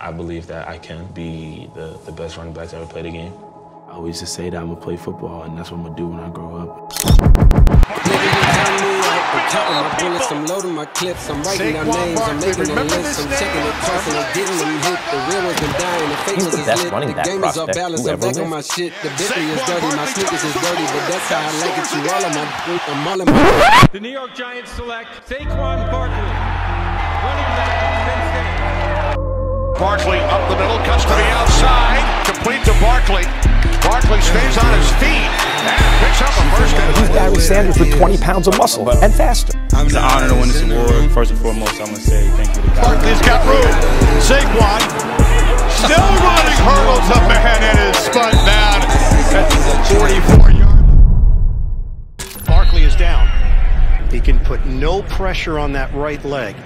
I believe that I can be the, the best running back to ever play the game. I always just say that I'm gonna play football, and that's what I'm gonna do when I grow up. I'm counting my bullets, I'm loading my clips, I'm writing down names, I'm making a list, I'm checking it twice and I'm getting them hit. The real ones been dying, the fake He's ones the is best lit. running The back game is off prospect balance, who I'm ever back on lived. my shit. The Bentley is dirty, my sneakers is dirty, but that's how I like it. You all of my, I'm all in my. The New York Giants select Saquon Barkley, Barkley up the middle, cuts to the outside, complete to Barkley. Barkley stays on his feet and picks up a first down. He's down. Barry Sanders with 20 pounds of muscle and faster. It's an honor to win this award. First and foremost, I'm going to say thank you to God. Barkley's got room. Saquon still running, hurdles up ahead and is spun down at the 44 yard. Barkley is down. He can put no pressure on that right leg.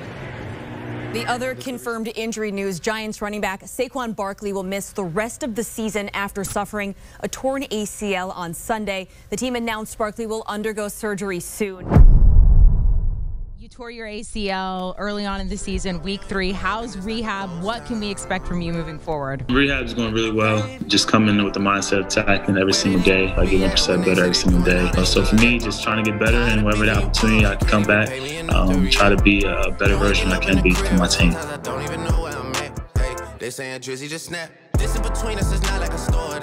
The other confirmed injury news Giants running back Saquon Barkley will miss the rest of the season after suffering a torn ACL on Sunday. The team announced Barkley will undergo surgery soon. You tore your ACL early on in the season, week three. How's rehab? What can we expect from you moving forward? Rehab is going really well. Just coming with the mindset of attacking every single day. I get 1% better every single day. Uh, So for me, just trying to get better and wherever the opportunity I can come back, um, try to be a better version I can be for my team. They saying Drizzy just snap. This in between us is not like a store.